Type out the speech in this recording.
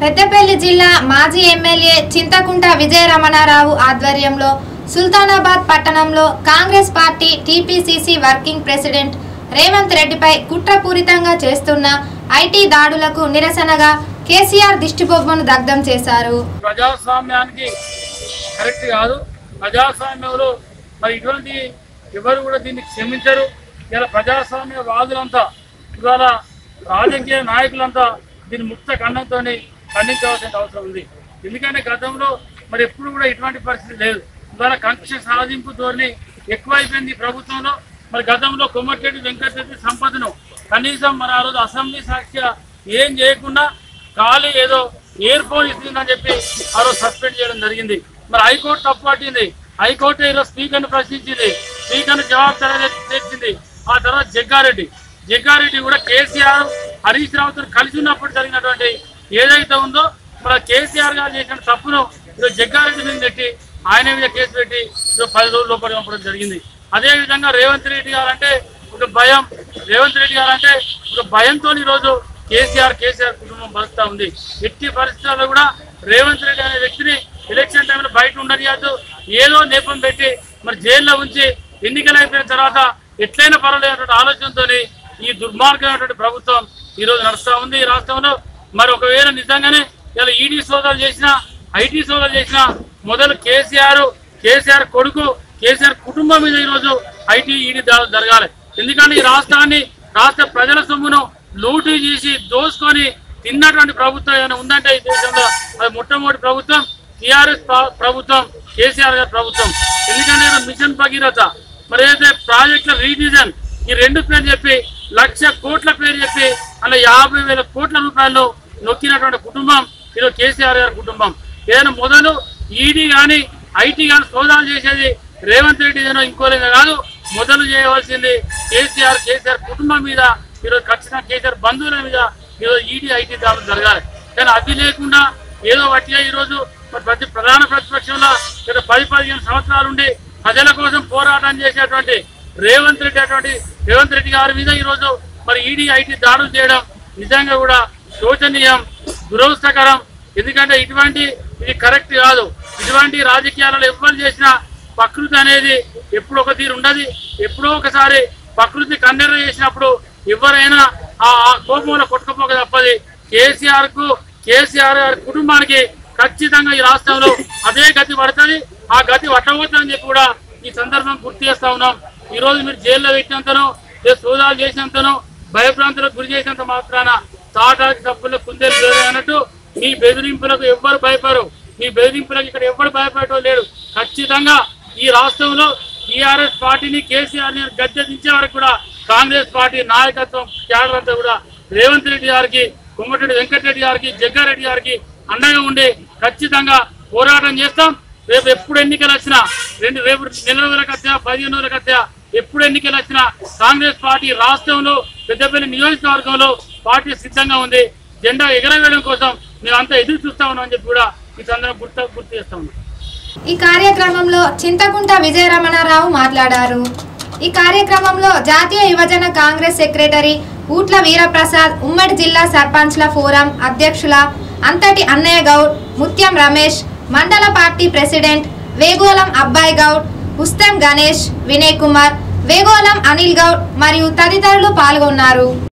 పెద్దపల్లి జిల్లా మాజీ ఎమ్మెల్యే చింతకుంట విజయరమణారావు ఆధ్వర్యంలో సుల్తానాబాద్ పట్టణంలో Congress party TPCC working president Revanth రెడ్డిపై కుట్రపూరితంగా చేస్తున్న ఐటీ దాడులకు నిరసనగా కేసీఆర్ దిష్టిబొమ్మను దగ్ధం చేశారు. ప్రజాస్వామ్యానికి కరెక్ట్ కాదు. ప్రజాస్వామ్యంలో మరి ఇటువంటి ఎవరు కూడా దీన్ని క్షమించరు. ఇలా ప్రజాస్వామ్య వాదులంతా ఇవాళ రాజకీయ నాయకులంతా దీన్ని ముక్త ఖండంతో ఖండించవలసిన అవసరం ఉంది. ఎందుకంటే గతంలో మరి ఎప్పుడు కూడా ఇటువంటి పరిస్థితి లేదు. ఇవాళ కక్ష సాధింపు ధోరణి ఎక్కువైపోయింది ప్రభుత్వంలో. మరి గతంలో కొమ్మటిరెడ్డి వెంకటరెడ్డి సంపదను కనీసం మరి ఆ రోజు అసెంబ్లీ సాక్షిగా ఏం చేయకుండా ఖాళీ ఏదో ఇయర్ ఫోన్ ఇస్తుందని చెప్పి ఆ రోజు సస్పెండ్ చేయడం జరిగింది. మరి హైకోర్టు తప్పు పట్టింది. హైకోర్టు ఈరోజు స్పీకర్ను ప్రశ్నించింది. స్పీకర్ను జవాబు తెచ్చింది. ఆ తర్వాత జగ్గారెడ్డి. జగ్గారెడ్డి కూడా కేసీఆర్ హరీష్ రావుతో కలిసి ఉన్నప్పుడు జరిగినటువంటి ఏదైతే ఉందో మన కేసీఆర్ గారు చేసిన తప్పును ఈరోజు జగ్గారెడ్డి మీద పెట్టి ఆయన మీద కేసు పెట్టి పది రోజుల లోపల పంపడం జరిగింది. అదేవిధంగా రేవంత్ రెడ్డి గారు అంటే ఒక భయం. రేవంత్ రెడ్డి గారు అంటే ఒక భయంతో ఈరోజు కేసీఆర్ కేసీఆర్ కుటుంబం బతుకుతా ఉంది. ఎట్టి పరిస్థితుల్లో కూడా రేవంత్ రెడ్డి అనే వ్యక్తిని ఎలక్షన్ టైంలో బయట ఉండనియద్దు. ఏదో నేపం పెట్టి మరి జైల్లో ఉంచి ఎన్నికలు అయిపోయిన తర్వాత ఎట్లయినా పర్వాలేనటువంటి ఆలోచనతో ఈ దుర్మార్గమైనటువంటి ప్రభుత్వం ఈ రోజు నడుస్తా ఉంది ఈ రాష్ట్రంలో. ఒకవేళ నిజంగానే ఇలా ఈడీ సోదాలు చేసిన ఐటీ సోదాలు చేసిన మొదలు కేసీఆర్ కేసీఆర్ కొడుకు కేసీఆర్ కుటుంబం మీద ఈరోజు ఐటీ ఈడీ దాడులు జరగాలి. ఎందుకంటే ఈ రాష్ట్రాన్ని రాష్ట్ర ప్రజల సొమ్మును లూటీ చేసి దోసుకొని తిన్నటువంటి ప్రభుత్వం ఏమైనా ఉందంటే ఈ దేశంలో అది మొట్టమొదటి ప్రభుత్వం టీఆర్ఎస్ ప్రభుత్వం కేసీఆర్ గారి ప్రభుత్వం. ఎందుకంటే మిషన్ భగీరథ మరి ఏదైతే ప్రాజెక్టుల రీడిజన్ ఈ రెండు పేరు చెప్పి లక్ష కోట్ల పేరు చెప్పి అలా యాభై వేల కోట్ల రూపాయలు నొక్కినటువంటి కుటుంబం ఈరోజు కేసీఆర్ గారి కుటుంబం. ఏదైనా మొదలు ఈడీ కానీ ఐటీ కానీ సోదాలు చేసేది రేవంత్ రెడ్డి ఏదైనా ఇంకోలేదో కాదు. మొదలు చేయవలసింది కేసీఆర్ కేసీఆర్ కుటుంబం మీద ఈరోజు ఖచ్చితంగా కేసీఆర్ బంధువుల మీద ఈరోజు ఈడీ ఐటీ దాడులు జరగాలి. కానీ అది లేకుండా ఏదో వట్టిగా ఈరోజు మరి ప్రతి ప్రధాన ప్రతిపక్షంలో గత పది పదిహేను సంవత్సరాలు ఉండి ప్రజల కోసం పోరాటం చేసేటువంటి రేవంత్ రెడ్డి అటువంటి రేవంత్ రెడ్డి గారి మీద ఈరోజు మరి ఈడీ ఐటీ దాడులు చేయడం నిజంగా కూడా శోచనీయం దురవస్థకరం ఎందుకంటే ఇటువంటి ఇది కరెక్ట్ కాదు. ఇటువంటి రాజకీయాలలో ఎవరు చేసినా ప్రకృతి అనేది ఎప్పుడు ఒక తీరు ఉండదు. ఎప్పుడో ఒకసారి ప్రకృతి కన్నెర చేసినప్పుడు ఎవరైనా ఆ ఆ కోపంలో కొట్టుకపోక తప్పది. కేసీఆర్కు కేసీఆర్ గారి కుటుంబానికి ఖచ్చితంగా ఈ రాష్ట్రంలో అదే గతి పడుతుంది. ఆ గతి పట్టబోతుందని చెప్పి కూడా ఈ సందర్భం గుర్తు చేస్తా ఉన్నాం. ఈ రోజు మీరు జైల్లో పెట్టినంతనో లేదా సోదాలు చేసినంతనో భయభ్రాంతులకు గురి చేసినంత మాత్రాన తాటాకి డబ్బులు కుందేలు లేదు అన్నట్టు మీ బెదిరింపులకు ఎవ్వరు భయపడరు. మీ బెదిరింపులకు ఇక్కడ ఎవ్వరు భయపడటం లేడు ఖచ్చితంగా ఈ రాష్ట్రంలో టీఆర్ఎస్ పార్టీని కేసీఆర్ని గద్దె దించే వరకు కూడా కాంగ్రెస్ పార్టీ నాయకత్వం క్యాడర్ అంతా కూడా రేవంత్ రెడ్డి గారికి కుమ్మటిరెడ్డి వెంకటరెడ్డి గారికి జగ్గారెడ్డి గారికి అండగా ఉండి ఖచ్చితంగా పోరాటం చేస్తాం. రేపు ఎప్పుడు ఎన్నికలు వచ్చినా రెండు రేపు నెల రోజులకు వచ్చినా పదిహేను రోజులకు వచ్చినా ఎప్పుడు ఎన్నికలు వచ్చినా కాంగ్రెస్ పార్టీ రాష్ట్రంలో పెద్దపల్లి నియోజకవర్గంలో పార్టీ సిద్ధంగా ఉంది. జెండా ఎగరవేయడం కోసం మేమంతా ఎదురు చూస్తా ఉన్నామని చెప్పి కూడా ఈ సందర్భం గుర్తు గుర్తు చేస్తా ఉన్నాం. ఈ కార్యక్రమంలో చింతకుంట విజయరమణారావు మాట్లాడారు. ఈ కార్యక్రమంలో జాతీయ యువజన కాంగ్రెస్ సెక్రటరీ ఊట్ల వీరప్రసాద్ ఉమ్మడి జిల్లా సర్పంచ్ల ఫోరం అధ్యక్షుల అంతటి అన్నయ్య గౌడ్ ముత్యం రమేష్ మండల పార్టీ ప్రెసిడెంట్ వేగోలం అబ్బాయి గౌడ్ ఉస్తం గణేష్ వినయ్ కుమార్ వేగోలం అనిల్ గౌడ్ మరియు తదితరులు పాల్గొన్నారు.